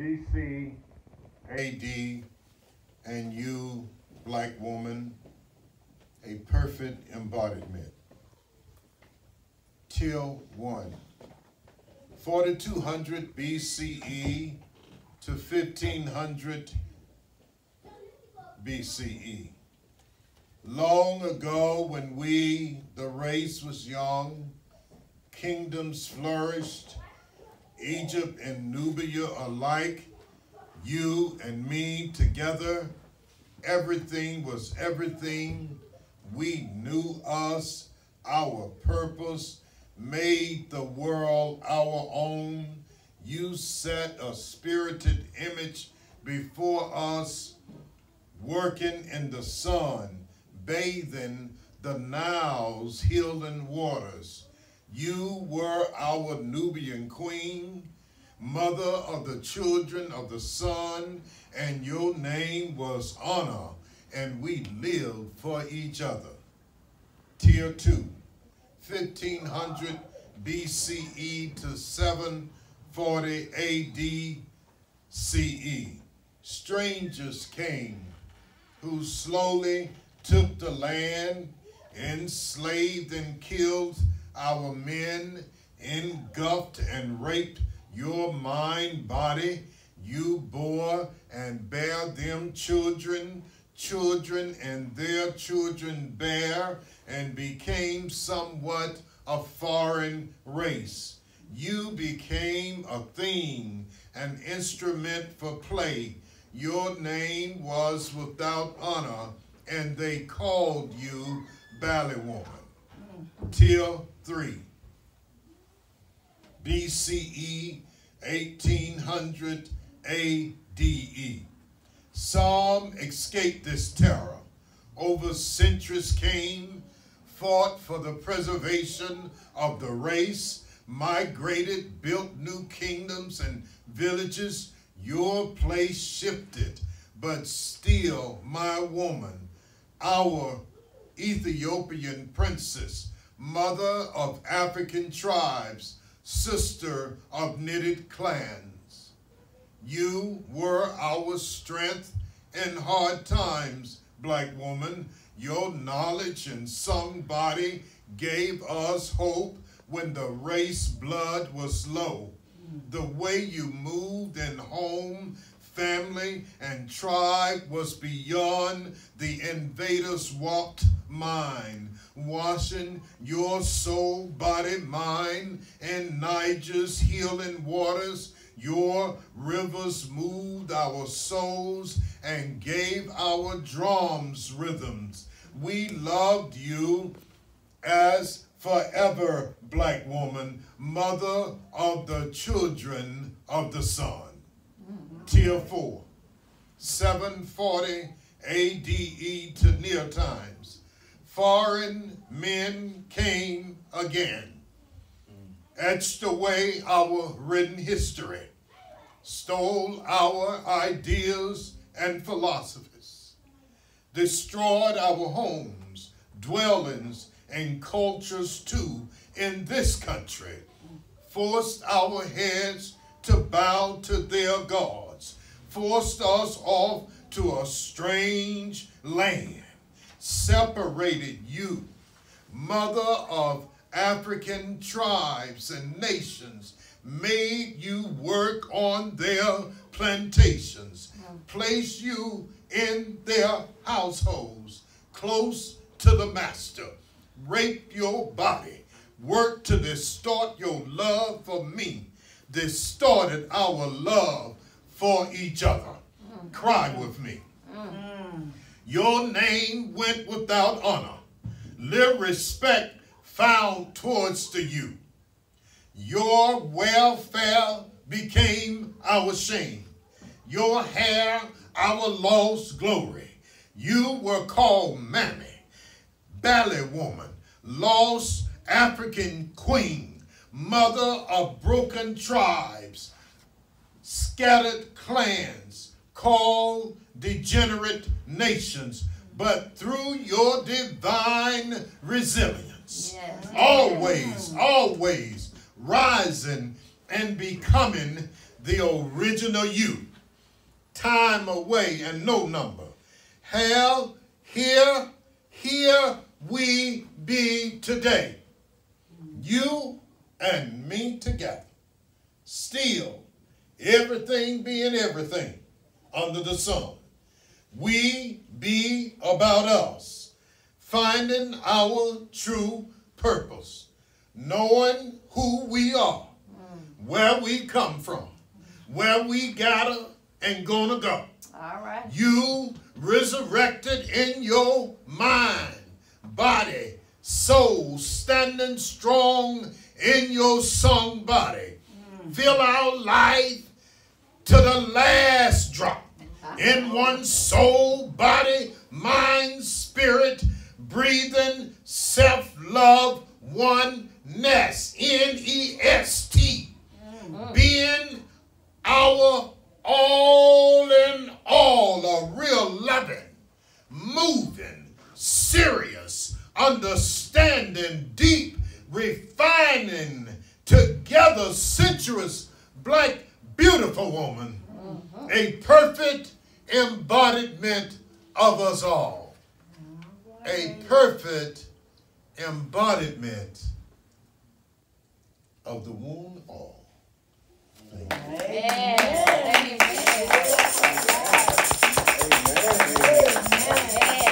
BC AD and you, black woman, a perfect embodiment. Till 1. 4200 BCE to 1500 BCE. Long ago, when we, the race, was young, kingdoms flourished, Egypt and Nubia alike, you and me together, everything was everything. We knew us, our purpose, made the world our own. You set a spirited image before us, working in the sun, bathing the Nile's healing waters. You were our Nubian queen, mother of the children of the sun, and your name was honor, and we lived for each other. Tier 2, 1500 BCE to 740 AD CE. Strangers came who slowly took the land, enslaved and killed our men, engulfed and raped your mind, body. You bore and bare them children, children and their children bare, and became somewhat a foreign race. You became a thing, an instrument for play. Your name was without honor, and they called you Woman. Till 3. BCE 1800 ADE. Some escaped this terror. Over centuries came, fought for the preservation of the race, migrated, built new kingdoms and villages. Your place shifted, but still my woman, our Ethiopian princess, mother of African tribes, sister of knitted clans. You were our strength in hard times, black woman. Your knowledge and sung body gave us hope when the race blood was low. The way you moved in home, family, and tribe was beyond the invaders warped mind, washing your soul, body, mind, in Niger's healing waters. Your rivers moved our souls and gave our drums rhythms. We loved you as forever, black woman, mother of the children of the sun. Tier 4, 740 ADE to near times. Foreign men came again, etched away our written history, stole our ideas and philosophies, destroyed our homes, dwellings, and cultures too in this country, forced our heads to bow to their gods, forced us off to a strange land separated you, mother of African tribes and nations, made you work on their plantations, placed you in their households, close to the master, raped your body, worked to distort your love for me, distorted our love for each other. Mm. Cry with me. Mm. Your name went without honor. Little respect found towards to you. Your welfare became our shame. Your hair, our lost glory. You were called Mammy, Ballet Woman, lost African queen, mother of broken tribes, scattered clans, called degenerate nations, but through your divine resilience. Yes. Always, always rising and becoming the original you. Time away and no number. Hell, here, here we be today. You and me together. Still, everything being everything under the sun. We be about us, finding our true purpose, knowing who we are, where we come from, where we gotta and gonna go. All right. You resurrected in your mind, body, soul, standing strong in your song body. Mm. Fill our life to the last drop. In one soul, body, mind, spirit, breathing, self love, oneness, N E S T, being our all in all, a real loving, moving, serious, understanding, deep, refining, together, sensuous, black, beautiful woman, a perfect embodiment of us all. A perfect embodiment of the womb all. Thank you. Amen. Amen. Amen.